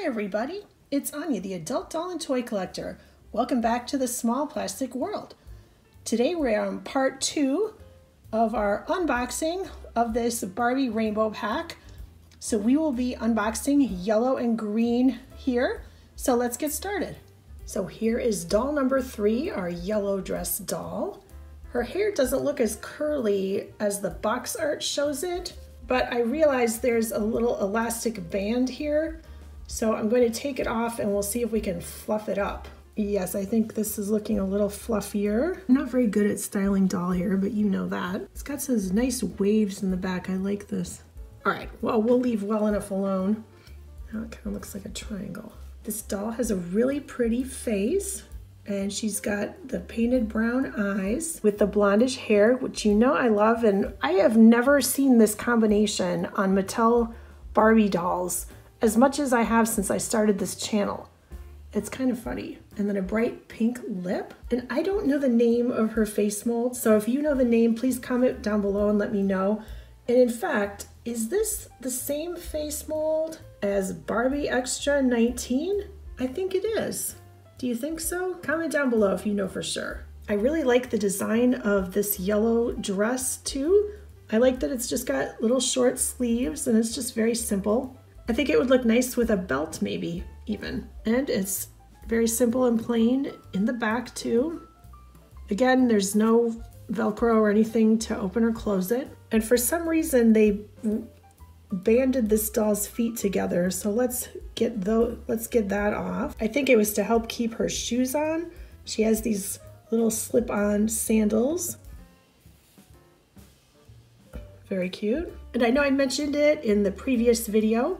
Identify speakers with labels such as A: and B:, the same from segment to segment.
A: Hi everybody, it's Anya, the adult doll and toy collector. Welcome back to the small plastic world. Today we're on part two of our unboxing of this Barbie rainbow pack. So we will be unboxing yellow and green here. So let's get started. So here is doll number three, our yellow dress doll. Her hair doesn't look as curly as the box art shows it, but I realize there's a little elastic band here. So I'm going to take it off and we'll see if we can fluff it up. Yes, I think this is looking a little fluffier. I'm not very good at styling doll hair, but you know that. It's got some nice waves in the back. I like this. All right, well, we'll leave well enough alone. Now it kind of looks like a triangle. This doll has a really pretty face and she's got the painted brown eyes with the blondish hair, which you know I love. And I have never seen this combination on Mattel Barbie dolls as much as I have since I started this channel. It's kind of funny. And then a bright pink lip. And I don't know the name of her face mold, so if you know the name, please comment down below and let me know. And in fact, is this the same face mold as Barbie Extra 19? I think it is. Do you think so? Comment down below if you know for sure. I really like the design of this yellow dress too. I like that it's just got little short sleeves and it's just very simple. I think it would look nice with a belt maybe even. And it's very simple and plain in the back too. Again, there's no Velcro or anything to open or close it. And for some reason they banded this doll's feet together. So let's get those, let's get that off. I think it was to help keep her shoes on. She has these little slip-on sandals. Very cute. And I know I mentioned it in the previous video,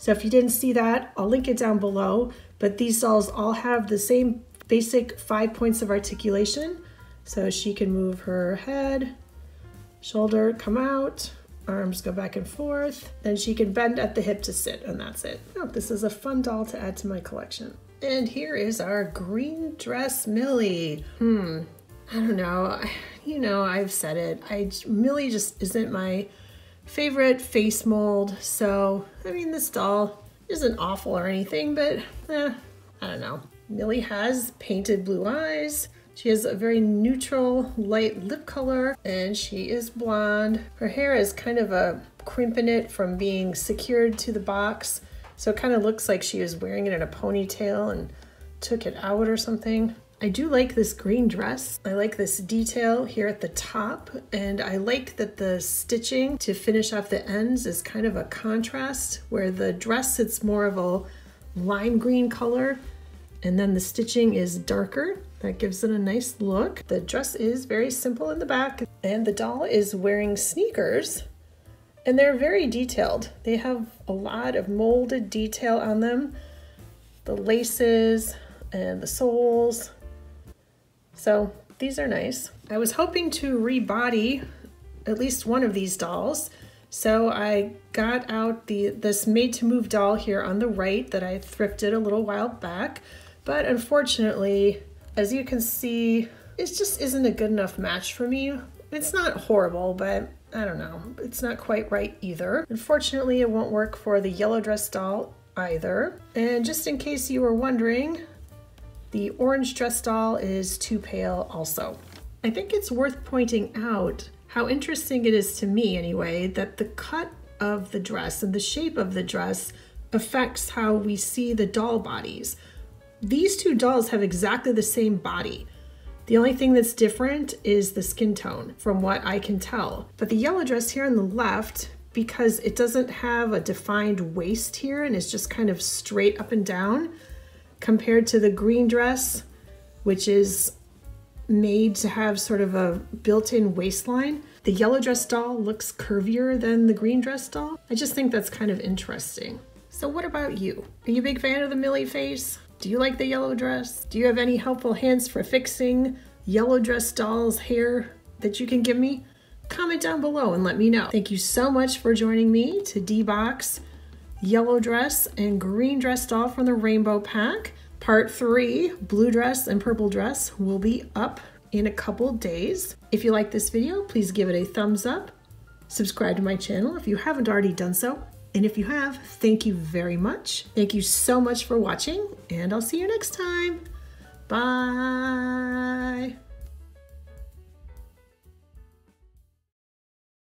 A: so if you didn't see that, I'll link it down below. But these dolls all have the same basic five points of articulation. So she can move her head, shoulder come out, arms go back and forth. Then she can bend at the hip to sit and that's it. Oh, this is a fun doll to add to my collection. And here is our green dress Millie. Hmm, I don't know. You know, I've said it. I Millie just isn't my favorite face mold. So, I mean, this doll isn't awful or anything, but eh, I don't know. Millie has painted blue eyes. She has a very neutral light lip color and she is blonde. Her hair is kind of a crimping it from being secured to the box. So it kind of looks like she was wearing it in a ponytail and took it out or something. I do like this green dress. I like this detail here at the top and I like that the stitching to finish off the ends is kind of a contrast where the dress it's more of a lime green color and then the stitching is darker. That gives it a nice look. The dress is very simple in the back and the doll is wearing sneakers and they're very detailed. They have a lot of molded detail on them. The laces and the soles so these are nice. I was hoping to rebody at least one of these dolls. So I got out the this made to move doll here on the right that I thrifted a little while back. But unfortunately, as you can see, it just isn't a good enough match for me. It's not horrible, but I don't know. It's not quite right either. Unfortunately, it won't work for the yellow dress doll either. And just in case you were wondering, the orange dress doll is too pale also. I think it's worth pointing out how interesting it is to me anyway that the cut of the dress and the shape of the dress affects how we see the doll bodies. These two dolls have exactly the same body. The only thing that's different is the skin tone from what I can tell. But the yellow dress here on the left, because it doesn't have a defined waist here and is just kind of straight up and down, compared to the green dress, which is made to have sort of a built-in waistline. The yellow dress doll looks curvier than the green dress doll. I just think that's kind of interesting. So what about you? Are you a big fan of the Millie face? Do you like the yellow dress? Do you have any helpful hints for fixing yellow dress doll's hair that you can give me? Comment down below and let me know. Thank you so much for joining me to D-Box yellow dress and green dress doll from the rainbow pack. Part three, blue dress and purple dress will be up in a couple days. If you like this video, please give it a thumbs up. Subscribe to my channel if you haven't already done so. And if you have, thank you very much. Thank you so much for watching, and I'll see you next time. Bye.